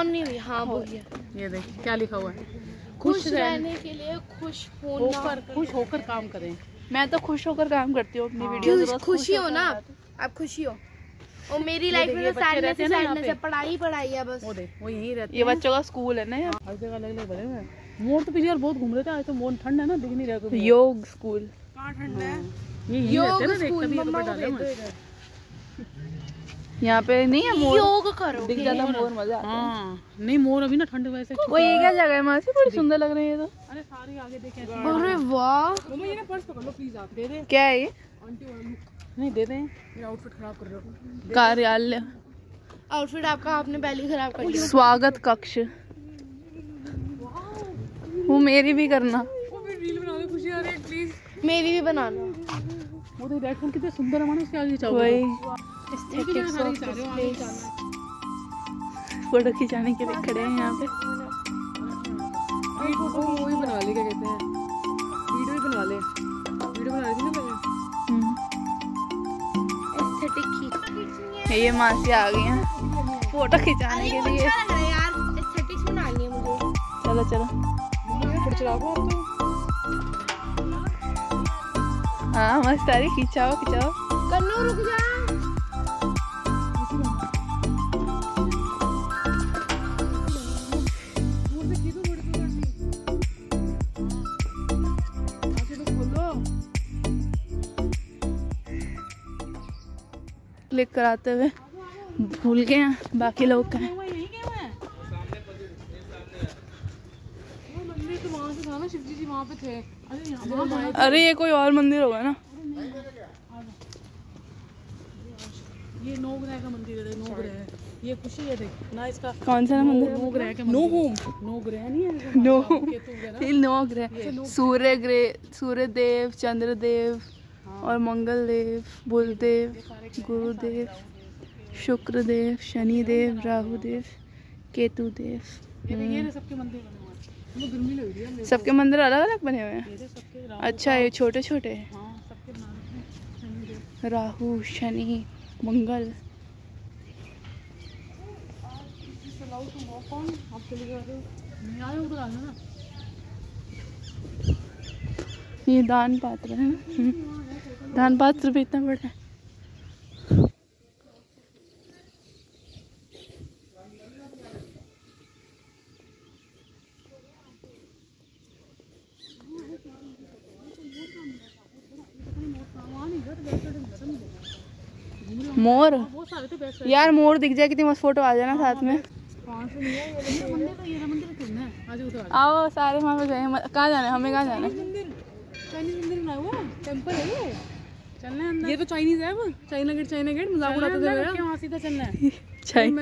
On नहीं हुई हाँ वो। है ये देख क्या लिखा हुआ है? खुश रहने के लिए खुश होना। होकर खुश होकर काम करें। मैं तो खुश होकर काम करती हूँ अपनी वीडियो खुशी हो ना? आप खुशी हो और मेरी लाइफ में तो सैडनेस ही हैं सैडनेस है पढ़ाई पढ़ाई है बस। वो देख वो यहीं रहते ये बच्चों का स्कूल है ना यहाँ हर जगह अलग अलग बने हुए हैं। मोर तो पिछली बार बहुत घूम रहे थे आज तो मोर ठंड है ना दिख नहीं रहा योग स्कूल कहाँ ठंड है? ये यहीं रहते हैं ना देख स्कूल तभी ये मम्मा कपड़े को डाले भेज दो हुए हैं। इधर यहाँ पे नहीं है मोर? योग करो दिख जाता मोर मज़ा आता है। हाँ। नहीं मोर अभी ना ठंड वैसे वो ये क्या जगह है मासी? बड़ी सुंदर लग रही है ये तो। अरे सारी आगे देखे अरे वाह। मम्मा ये ना पर्स पकड़ लो प्लीज़ आप। दे दे। क्या है ये? आंटी नहीं दे दें। मेरा आउटफिट खराब कर रहे हो। कार्यालय। आउटफिट आपका आपने पहले खराब कर लिया स्वागत कक्ष। वो मेरी भी करना। वो भी रील बना दो खुशी आ रही है प्लीज़ मेरी भी बनाना वो तो रेड फूल कितने सुंदर है मानो उसके आगे जाओ। Aesthetics of this place. Photo खिंचाने के लिए खड़े हैं यहाँ पे। वो बना ले क्या कहते हैं। वीडियो ही बना ले। वीडियो बना रही ना पहले। हम्म। Aesthetic खींच ये मासी आ गई हैं। फ़ोटो खिंचाने के लिए। है एस्थेटिक्स है चलो चलो। तो। हाँ मस्त आ रही खिंचाओ खिंचाओ। कन्नू रुक जा। क्लिक कराते हुए। भूल गए हैं बाकी लोग कहाँ। अरे ये कोई और मंदिर होगा ना? ये नौ ग्रह का मंदिर है नौ ग्रह है ये खुशी है देख ना इसका कौन सा मंदिर नौ ग्रह के नो होम नौ ग्रह नहीं है नो? नौ ग्रह सूर्य ग्रह सूर्य देव चंद्र देव और मंगल देव बुध गुरुदेव शुक्रदेव शनिदेव शनि देव राहु देव केतु देव ये देख, ये ना सबके मंदिर अलग अलग बने हुए हैं। राम अच्छा ये छोटे छोटे हैं राहु शनि मंगल। ये दान पात्र है। ना दान पात्र भी इतना बड़ा है। मोर? यार मोर दिख जाए, कितनी मस्त फ़ोटो आ जाना साथ में। आओ, सारे वहाँ पे हैं। कहाँ जाना है? हमें कहाँ जाना है? है चलना है अंदर। ये तो चाइनीज़ है वो। चाइना गेट चाइना गेट मज़ाक उड़ाते थे मेरा क्यों सीधा चलना है?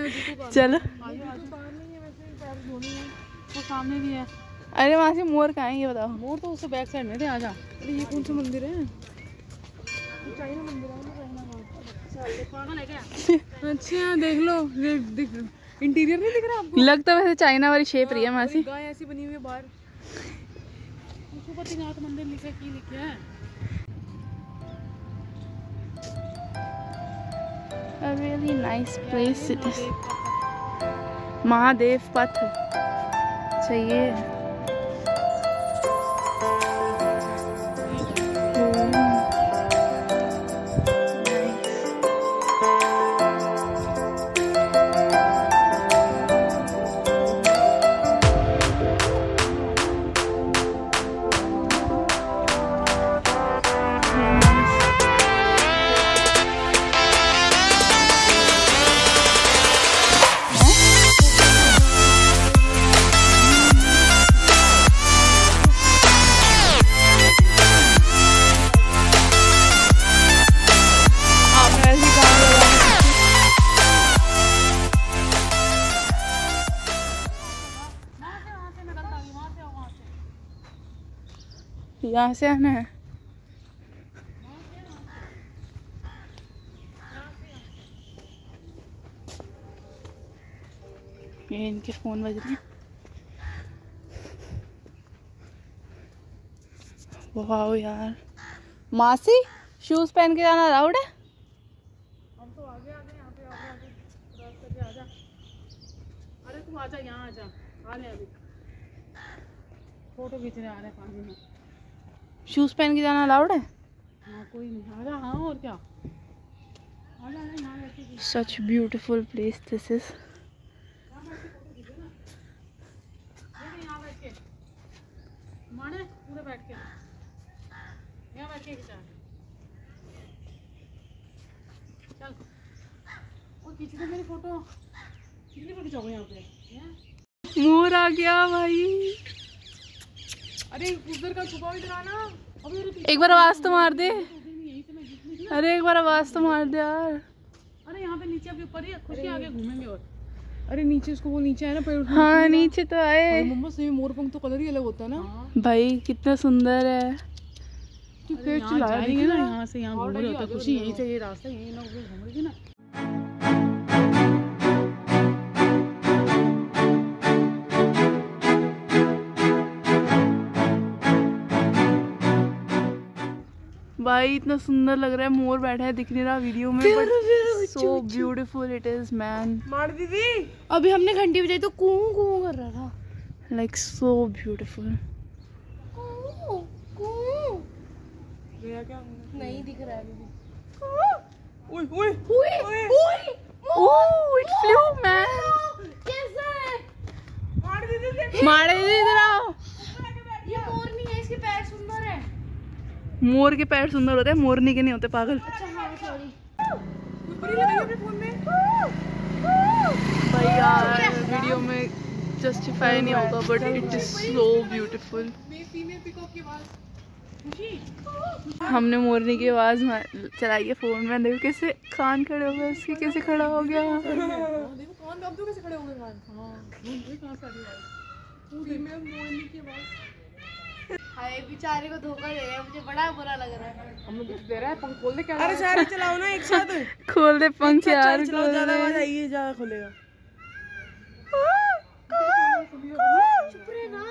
जूतों का चलो आजू बाहर नहीं है वैसे पैर धोने हैं वो सामने भी है। अरे वहाँ से मोर कहाँ है ये बताओ। मोर तो उससे बैक साइड में थे आजा अरे ये कौन सा मंदिर है? चाइना मंदिर है है क्या? अच्छा देख लो। इंटीरियर नहीं दिख रहा आपको? लग तो वैसे चाइना वाली शेप रही है मासी गाय ऐसी बनी हुई है बाहर। मंदिर लिखा की लिखा है। a really nice place it is. Mahadev Path. So yeah. यहाँ से आना है ये इनके फ़ोन बज रहे वाह यार मासी शूज़ पहन के जाना अलाउड है हम तो आगे आगे यहाँ पे आगे आगे क्रॉस करके आजा अरे तू आजा यहाँ आजा आ रहे अभी। फ़ोटो खींचने आ रहे पानी में। शूज़ पहन के जाना अलाउड है? कोई नहीं। और क्या? Such beautiful place this is देखो यहाँ बैठ के। माने पूरे बैठ के। यहाँ बैठ के खिंचा चल। और खींच दे मेरी फ़ोटो। कितनी फ़ोटो यहाँ पे? मोर आ गया भाई। अरे उधर का छुपा इधर आना अबे मेरे पीछे एक बार आवाज़ तो मार दे। अरे एक बार आवाज़ तो मार दे यार। अरे यहाँ पे नीचे अभी ऊपर ही है, खुशी आगे घूमेंगे और। अरे नीचे उसको वो नीचे है ना पेड़ हाँ नीचे तो आए। मम्मा सही मोर पंख तो कलर ही अलग होता है ना। भाई कितना सुंदर है। तू पेड़ चला जाएँगे ना। यहाँ से यहाँ घूम रहे होता है खुशी यहीं से ये रास्ता यहीं ना घूम रही थी ना। भाई इतना सुंदर लग रहा है मोर बैठा है दिख नहीं रहा वीडियो में but so beautiful it is man मार दीदी। अभी हमने घंटी बजाई तो कूं कूं कर रहा था। लाइक सो ब्यूटीफुल कूं कूं नहीं दिख रहा है ओए ओए ओए ओए ओह इट फ्लू मैन कैसा? है मारे दे इधर आओ ये मोर नहीं है इसके पैर सुंदर है मोर के पैर सुंदर होते हैं मोरनी के नहीं होते पागल। अच्छा हाँ भाई यार वीडियो में जस्टिफाई नहीं होगा but it is so beautiful हमने मोरनी की आवाज़ चलाई है फ़ोन में। देखो कैसे कान खड़े हो गए उसके कैसे खड़ा हो गया। हाय बेचारे को धोखा दे रहा है मुझे बड़ा बुरा लग रहा है। हम लोग दे रहा है पंख खोल दे क्या अरे सारे चलाओ ना एक साथ। खोल दे पंख यार खोल ज़्यादा दे। आवाज़ आएगी ज़्यादा खुलेगा। चुप रहे ना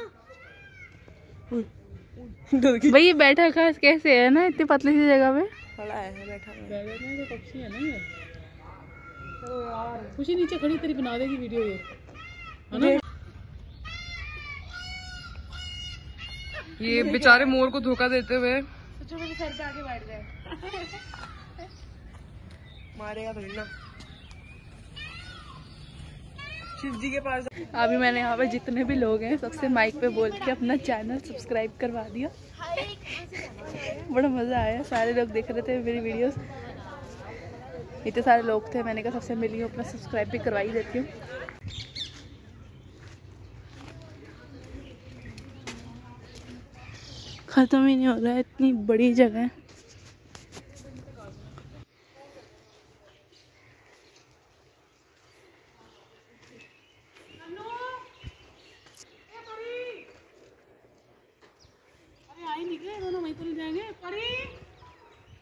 भाई ये बैठा खास कैसे है ना इतनी पतली सी जगह पे? खड़ा है बैठा है। बैठे हैं ये पक्षी है ना ये। खुशी नीचे खड़ी तेरी बना देगी वीडियो ये। है ना? ये बेचारे मोर को धोखा देते हुए। सोचो मेरे सर पे आके बैठ गए। मारेगा तो ना। शिव जी के पास अभी मैंने यहाँ पे जितने भी लोग हैं सबसे माइक पे बोल के अपना चैनल सब्सक्राइब करवा दिया। बड़ा मज़ा आया सारे लोग देख रहे थे मेरी वीडियोस इतने सारे लोग थे मैंने कहा सबसे मिली हूँ अपना सब्सक्राइब भी करवा ही देती हूँ। ख़त्म ही नहीं हो रहा है इतनी बड़ी जगह है।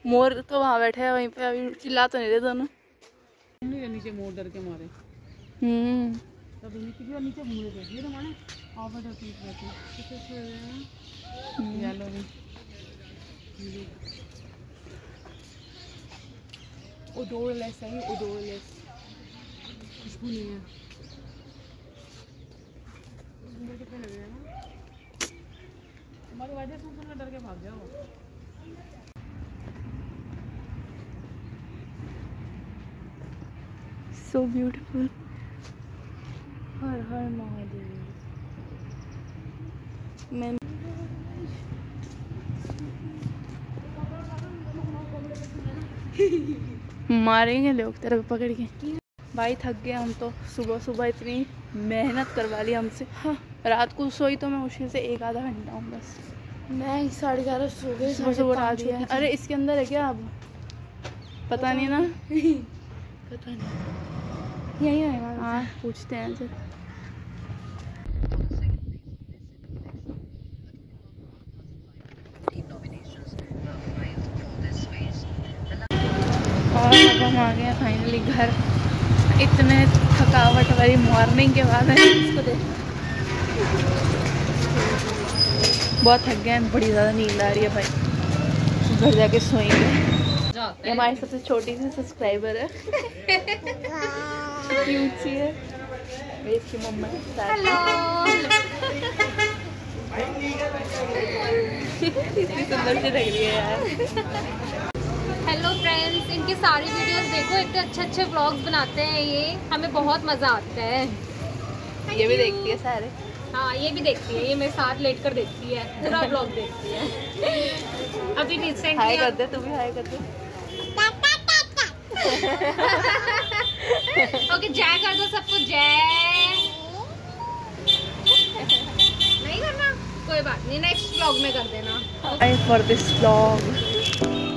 तो मोर तो वहाँ बैठे हैं वहीं पे अभी चिल्ला तो नहीं रहे दोनों। नीचे मोर डर के मारे। हम्म। तब नीचे और बैठो सो रहे हैं येलो भी odorless है ये odorless. खुशबू नहीं है हमारी वजह से सुन डर के भाग गया वो सो ब्यूटीफुल हर हर महादेव मैं मारेंगे लोग तेरे को पकड़ के। भाई थक गए हम तो। सुबह सुबह इतनी मेहनत करवा ली हमसे। हाँ रात को सोई तो मैं मुश्किल से एक आधा घंटा हूँ बस। मैं साढ़े ग्यारह सो गई सुबह सुबह उठा दिया है अरे इसके अंदर है क्या अब? पता नहीं ना। पता नहीं। यही आएगा हाँ पूछते हैं सर और अब हम आ गए हैं फाइनली घर। इतने थकावट वाली मॉर्निंग के बाद है इसको देख। बहुत थक गए हैं बड़ी ज़्यादा नींद आ रही है भाई। घर जाके सोएँगे। ये हमारी सबसे छोटी सी सब्सक्राइबर है। क्यूट सी है। ये इसकी मम्मा है हेलो इतनी सुंदर सी लग रही है यार। हेलो फ्रेंड्स इनके सारी वीडियोस देखो इतने अच्छे अच्छे व्लॉग्स बनाते हैं ये। हमें बहुत मज़ा आता है। ये भी देखती है सारे। हाँ ये भी देखती है ये मेरे साथ लेट कर देखती है पूरा ब्लॉग देखती है। अभी हाय कर दे तू भी हाय कर दे ओके जय कर दो सबको जय। नहीं करना? कोई बात नहीं नेक्स्ट ब्लॉग में कर देना। Bye for this vlog.